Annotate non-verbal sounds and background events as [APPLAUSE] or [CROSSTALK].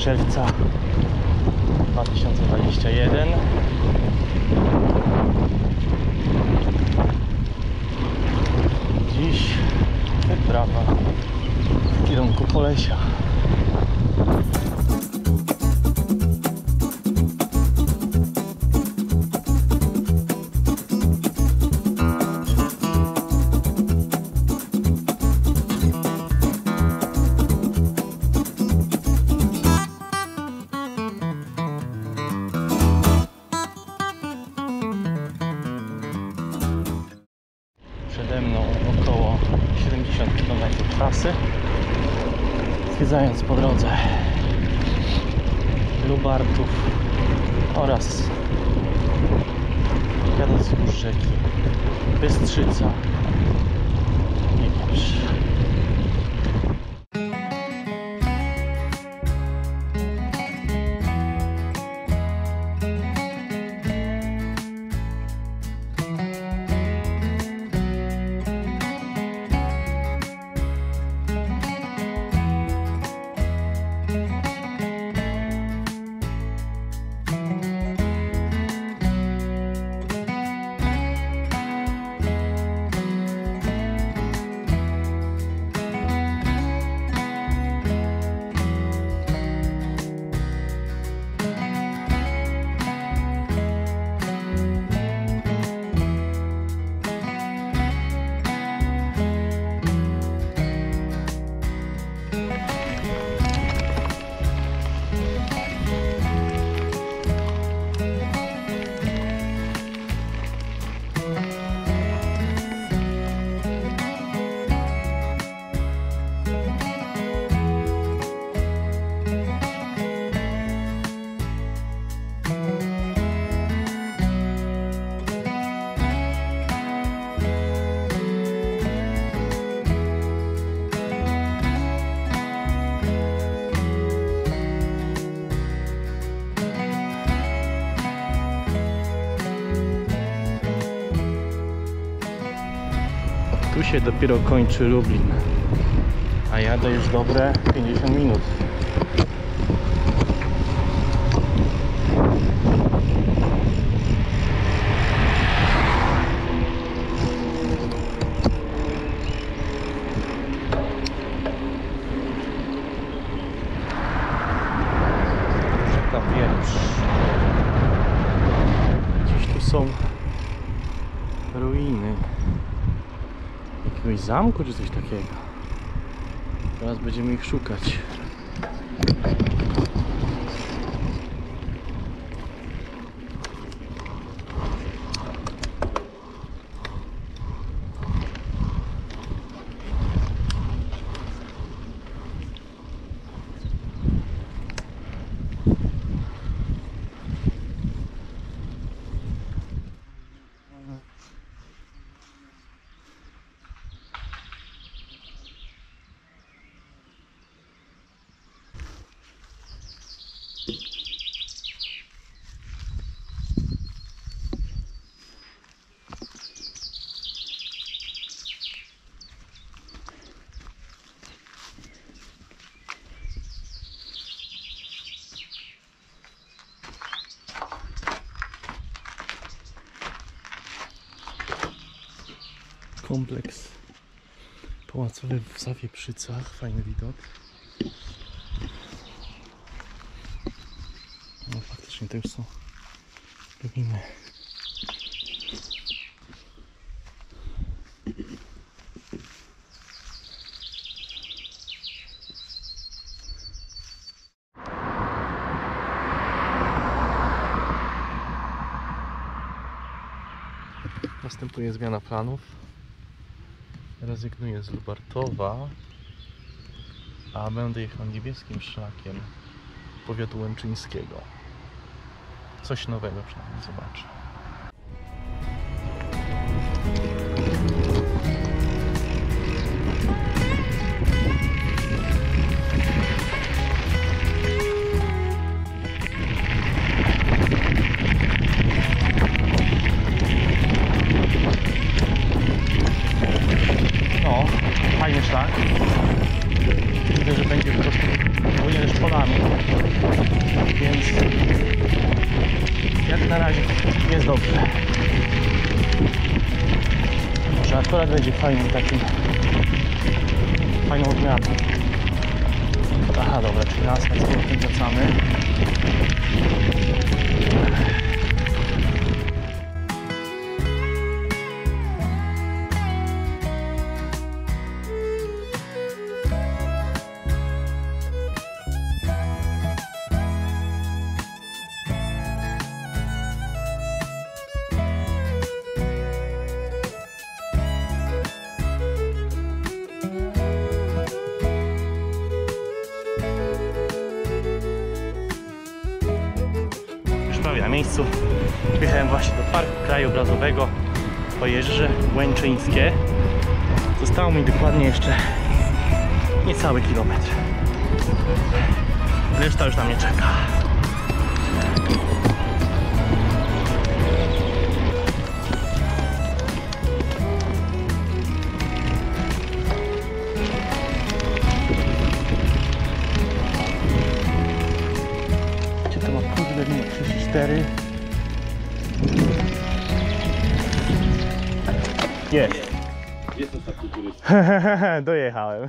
czerwca 2021 Zwiedzając po drodze Lubartów oraz jadąc wzdłuż rzeki. Bystrzyca i Tu się dopiero kończy Lublin, a jadę już dobre 50 minut. Gdzieś tu są ruiny jakiegoś zamku czy coś takiego. Teraz będziemy ich szukać. Kompleks pałacowy w Zawieprzycach. Fajny widok. No faktycznie to już są ruiny. Następuje zmiana planów. Rezygnuję z Lubartowa, a będę jechał niebieskim szlakiem powiatu łęczyńskiego. Coś nowego przynajmniej zobaczę. Akurat będzie fajnym takim fajną odmianą. Aha, dobra, czyli na asfalt z powrotem wracamy. Miejscu. Wjechałem właśnie do Parku Krajobrazowego Pojezierze Łęczyńskie. Zostało mi dokładnie jeszcze niecały kilometr. Reszta już na mnie czeka. 7, 34. Jest. Jest. [LAUGHS] Dojechałem.